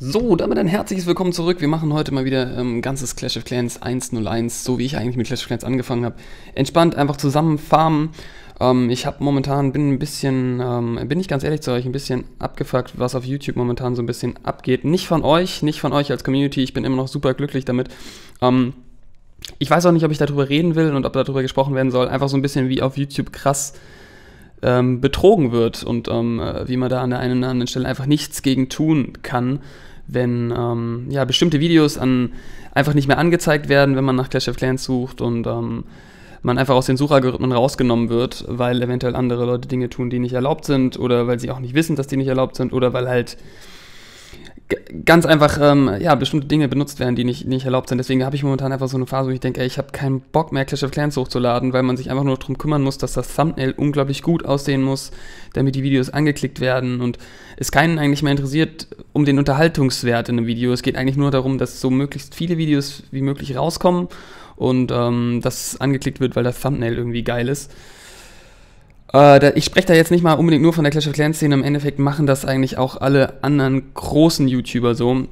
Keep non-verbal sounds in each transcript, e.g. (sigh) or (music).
So, damit ein herzliches Willkommen zurück. Wir machen heute mal wieder ähm, ganzes Clash of Clans 101, so wie ich eigentlich mit Clash of Clans angefangen habe. Entspannt, einfach zusammen farmen. Ähm, ich habe momentan, bin ein bisschen, ähm, bin ich ganz ehrlich zu euch, ein bisschen abgefuckt, was auf YouTube momentan so ein bisschen abgeht. Nicht von euch, nicht von euch als Community, ich bin immer noch super glücklich damit. Ähm, ich weiß auch nicht, ob ich darüber reden will und ob darüber gesprochen werden soll. Einfach so ein bisschen wie auf YouTube krass ähm, betrogen wird und ähm, äh, wie man da an der einen oder anderen Stelle einfach nichts gegen tun kann wenn ähm, ja, bestimmte Videos an, einfach nicht mehr angezeigt werden, wenn man nach Clash of Clans sucht und ähm, man einfach aus den Suchalgorithmen rausgenommen wird, weil eventuell andere Leute Dinge tun, die nicht erlaubt sind oder weil sie auch nicht wissen, dass die nicht erlaubt sind oder weil halt ganz einfach ähm, ja, bestimmte Dinge benutzt werden, die nicht, nicht erlaubt sind. Deswegen habe ich momentan einfach so eine Phase, wo ich denke, ey, ich habe keinen Bock mehr, Clash of Clans hochzuladen, weil man sich einfach nur darum kümmern muss, dass das Thumbnail unglaublich gut aussehen muss, damit die Videos angeklickt werden und es keinen eigentlich mehr interessiert um den Unterhaltungswert in einem Video. Es geht eigentlich nur darum, dass so möglichst viele Videos wie möglich rauskommen und ähm, das angeklickt wird, weil das Thumbnail irgendwie geil ist. Äh, ich spreche da jetzt nicht mal unbedingt nur von der Clash of Clans Szene. Im Endeffekt machen das eigentlich auch alle anderen großen YouTuber so.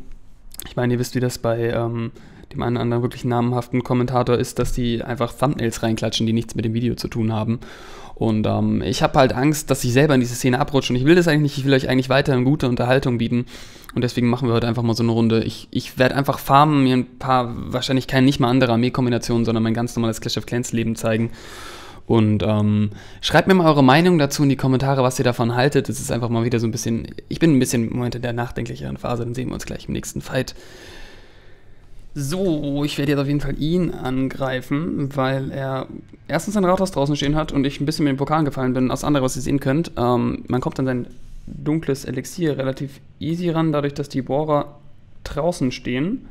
Ich meine, ihr wisst, wie das bei ähm, dem einen oder anderen wirklich namhaften Kommentator ist, dass die einfach Thumbnails reinklatschen, die nichts mit dem Video zu tun haben. Und ähm, ich habe halt Angst, dass ich selber in diese Szene abrutsche. Und ich will das eigentlich nicht. Ich will euch eigentlich weiter eine gute Unterhaltung bieten. Und deswegen machen wir heute einfach mal so eine Runde. Ich, ich werde einfach farmen, mir ein paar, wahrscheinlich keine nicht mal andere Armeekombinationen, sondern mein ganz normales Clash of Clans Leben zeigen. Und ähm, schreibt mir mal eure Meinung dazu in die Kommentare, was ihr davon haltet. Es ist einfach mal wieder so ein bisschen. Ich bin ein bisschen im Moment in der nachdenklicheren Phase, dann sehen wir uns gleich im nächsten Fight. So, ich werde jetzt auf jeden Fall ihn angreifen, weil er erstens ein Rathaus draußen stehen hat und ich ein bisschen mit den Pokalen gefallen bin. Aus anderem, was ihr sehen könnt, ähm, man kommt an sein dunkles Elixier relativ easy ran, dadurch, dass die Bohrer draußen stehen.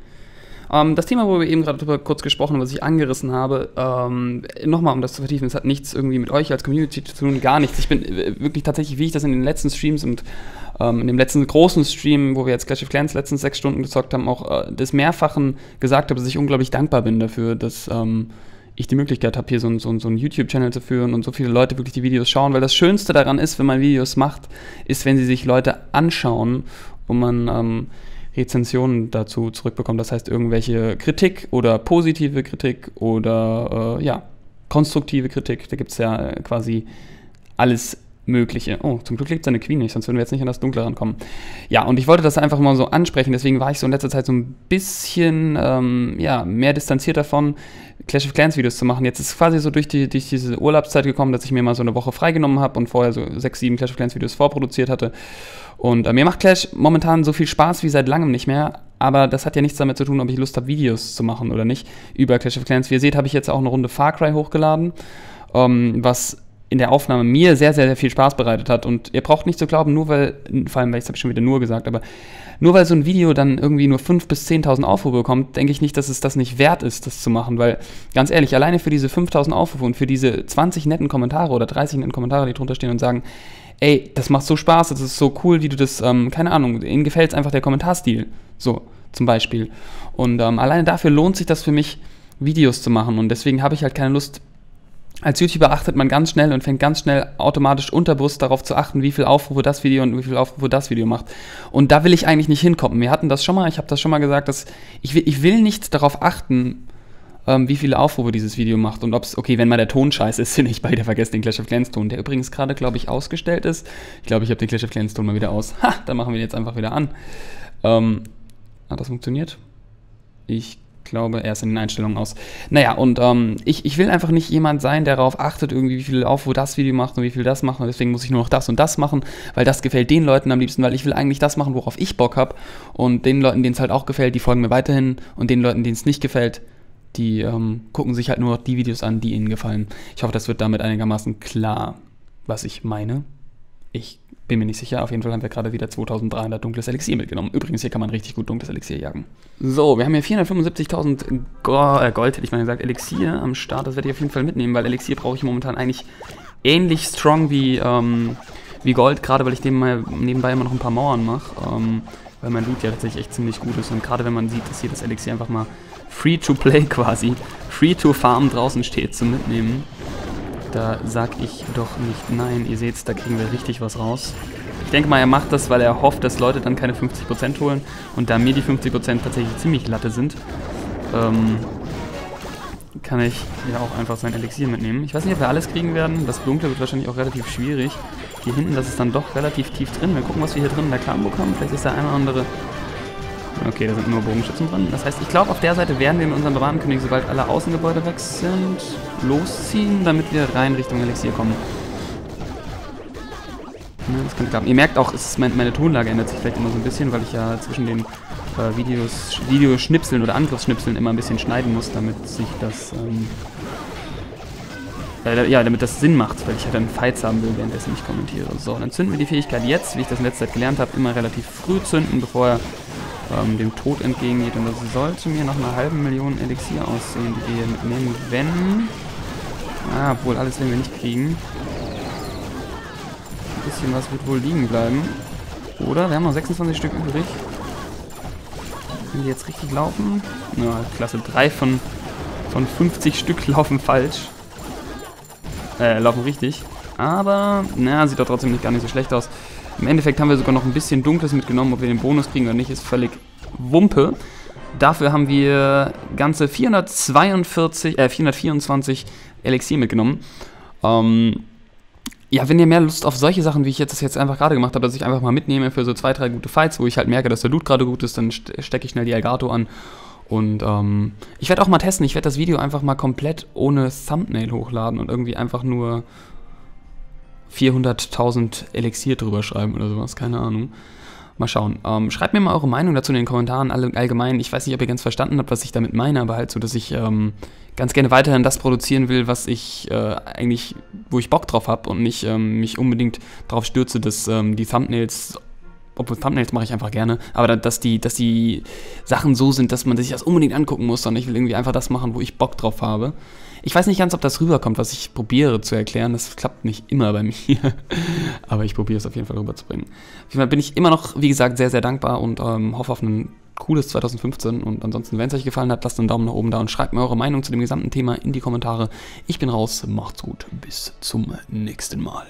Ähm, das Thema, wo wir eben gerade drüber kurz gesprochen haben, was ich angerissen habe, ähm, nochmal, um das zu vertiefen, es hat nichts irgendwie mit euch als Community zu tun, gar nichts. Ich bin äh, wirklich tatsächlich, wie ich das in den letzten Streams und ähm, in dem letzten großen Stream, wo wir jetzt Clash of Clans letzten sechs Stunden gezockt haben, auch äh, des Mehrfachen gesagt habe, dass ich unglaublich dankbar bin dafür, dass ähm, ich die Möglichkeit habe, hier so, so, so einen YouTube-Channel zu führen und so viele Leute wirklich die Videos schauen, weil das Schönste daran ist, wenn man Videos macht, ist, wenn sie sich Leute anschauen und man ähm, Rezensionen dazu zurückbekommen. Das heißt, irgendwelche Kritik oder positive Kritik oder äh, ja, konstruktive Kritik. Da gibt es ja quasi alles Mögliche. Oh, zum Glück lebt seine Queen nicht, sonst würden wir jetzt nicht an das Dunkle rankommen. Ja, und ich wollte das einfach mal so ansprechen, deswegen war ich so in letzter Zeit so ein bisschen ähm, ja, mehr distanziert davon, Clash of Clans Videos zu machen. Jetzt ist quasi so durch, die, durch diese Urlaubszeit gekommen, dass ich mir mal so eine Woche freigenommen habe und vorher so sechs, sieben Clash of Clans Videos vorproduziert hatte. Und äh, mir macht Clash momentan so viel Spaß wie seit langem nicht mehr. Aber das hat ja nichts damit zu tun, ob ich Lust habe, Videos zu machen oder nicht über Clash of Clans. Wie ihr seht, habe ich jetzt auch eine Runde Far Cry hochgeladen, ähm, was in der Aufnahme mir sehr, sehr, sehr viel Spaß bereitet hat. Und ihr braucht nicht zu glauben, nur weil, vor allem, weil ich es schon wieder nur gesagt, aber nur weil so ein Video dann irgendwie nur 5.000 bis 10.000 Aufrufe bekommt, denke ich nicht, dass es das nicht wert ist, das zu machen. Weil, ganz ehrlich, alleine für diese 5.000 Aufrufe und für diese 20 netten Kommentare oder 30 netten Kommentare, die drunter stehen und sagen, ey, das macht so Spaß, das ist so cool, wie du das, ähm, keine Ahnung, ihnen gefällt es einfach der Kommentarstil. So, zum Beispiel. Und ähm, alleine dafür lohnt sich das für mich, Videos zu machen. Und deswegen habe ich halt keine Lust. Als YouTuber achtet man ganz schnell und fängt ganz schnell automatisch unterbewusst darauf zu achten, wie viel Aufrufe das Video und wie viel Aufrufe das Video macht. Und da will ich eigentlich nicht hinkommen. Wir hatten das schon mal, ich habe das schon mal gesagt, dass ich will, ich will nicht darauf achten, ähm, wie viele Aufrufe dieses Video macht und ob es, okay, wenn mal der Ton scheiße ist, (laughs) nicht beide vergessen den Clash of Clans Ton, der übrigens gerade, glaube ich, ausgestellt ist. Ich glaube, ich habe den Clash of Clans Ton mal wieder aus. Ha, dann machen wir den jetzt einfach wieder an. Ähm, hat das funktioniert? Ich glaube, er ist in den Einstellungen aus. Naja, und ähm, ich, ich will einfach nicht jemand sein, der darauf achtet, irgendwie, wie viel Aufrufe das Video macht und wie viel das macht. Und deswegen muss ich nur noch das und das machen, weil das gefällt den Leuten am liebsten, weil ich will eigentlich das machen, worauf ich Bock habe. Und den Leuten, denen es halt auch gefällt, die folgen mir weiterhin. Und den Leuten, denen es nicht gefällt, die ähm, gucken sich halt nur die Videos an, die ihnen gefallen. Ich hoffe, das wird damit einigermaßen klar, was ich meine. Ich bin mir nicht sicher. Auf jeden Fall haben wir gerade wieder 2300 dunkles Elixier mitgenommen. Übrigens, hier kann man richtig gut dunkles Elixier jagen. So, wir haben hier 475.000 Gold, äh, Gold, hätte ich mal gesagt, Elixier am Start. Das werde ich auf jeden Fall mitnehmen, weil Elixier brauche ich momentan eigentlich ähnlich strong wie, ähm, wie Gold, gerade weil ich nebenbei immer noch ein paar Mauern mache. Ähm, weil mein Loot ja tatsächlich echt ziemlich gut ist. Und gerade wenn man sieht, dass hier das Elixier einfach mal free to play (laughs) quasi, free to farm draußen steht zum Mitnehmen, da sag ich doch nicht nein. Ihr seht, da kriegen wir richtig was raus. Ich denke mal, er macht das, weil er hofft, dass Leute dann keine 50% holen. Und da mir die 50% tatsächlich ziemlich Latte sind, ähm, kann ich ja auch einfach sein Elixier mitnehmen. Ich weiß nicht, ob wir alles kriegen werden. Das Dunkle wird wahrscheinlich auch relativ schwierig. Hier hinten, das ist dann doch relativ tief drin. Wir gucken, was wir hier drin in der Clanburg haben. Vielleicht ist der eine oder andere... Okay, da sind nur Bogenschützen drin. Das heißt, ich glaube, auf der Seite werden wir mit unserem Barbarenkönig, sobald alle Außengebäude weg sind, losziehen, damit wir rein Richtung Elixier kommen. Ja, das könnte klappen. Ihr merkt auch, mein, meine Tonlage ändert sich vielleicht immer so ein bisschen, weil ich ja zwischen den äh, Videos, Videoschnipseln oder Angriffsschnipseln immer ein bisschen schneiden muss, damit sich das, ähm, äh, ja, damit das Sinn macht, weil ich ja dann Fights haben will, währenddessen ich kommentiere. So, dann zünden wir die Fähigkeit jetzt, wie ich das in letzter Zeit gelernt habe, immer relativ früh zünden, bevor er ähm, dem Tod entgegengeht. Und das sollte mir nach einer halben Million Elixier aussehen, die wir mitnehmen, wenn... Ah, obwohl, alles werden wir nicht kriegen. Ein bisschen was wird wohl liegen bleiben. Oder? Wir haben noch 26 Stück übrig. Können die jetzt richtig laufen? Na, Klasse 3 von, von 50 Stück (laughs) laufen falsch. Äh, laufen richtig. Aber, na, sieht doch trotzdem nicht gar nicht so schlecht aus. Im Endeffekt haben wir sogar noch ein bisschen Dunkles mitgenommen. Ob wir den Bonus kriegen oder nicht, ist völlig Wumpe. Dafür haben wir ganze 442, äh, 424 Elixier mitgenommen. Ähm, ja, wenn ihr mehr Lust auf solche Sachen, wie ich jetzt das jetzt einfach gerade gemacht habe, dass ich einfach mal mitnehme für so zwei, drei gute Fights, wo ich halt merke, dass der Loot gerade gut ist, dann stecke ich schnell die Elgato an. Und ähm, ich werde auch mal testen, ich werde das Video einfach mal komplett ohne Thumbnail hochladen und irgendwie einfach nur 400.000 Elixier drüber schreiben oder sowas, keine Ahnung. Mal schauen. Ähm, schreibt mir mal eure Meinung dazu in den Kommentaren allgemein. Ich weiß nicht, ob ihr ganz verstanden habt, was ich damit meine, aber halt so, dass ich ähm, ganz gerne weiterhin das produzieren will, was ich äh, eigentlich, wo ich Bock drauf habe und nicht ähm, mich unbedingt darauf stürze, dass ähm, die Thumbnails obwohl Thumbnails mache ich einfach gerne, aber dass die, dass die Sachen so sind, dass man sich das unbedingt angucken muss, sondern ich will irgendwie einfach das machen, wo ich Bock drauf habe. Ich weiß nicht ganz, ob das rüberkommt, was ich probiere zu erklären. Das klappt nicht immer bei (laughs) mir, aber ich probiere es auf jeden Fall rüberzubringen. Auf jeden Fall bin ich immer noch, wie gesagt, sehr, sehr dankbar und ähm, hoffe auf ein cooles 2015. Und ansonsten, wenn es euch gefallen hat, lasst einen Daumen nach oben da und schreibt mir eure Meinung zu dem gesamten Thema in die Kommentare. Ich bin raus, macht's gut, bis zum nächsten Mal.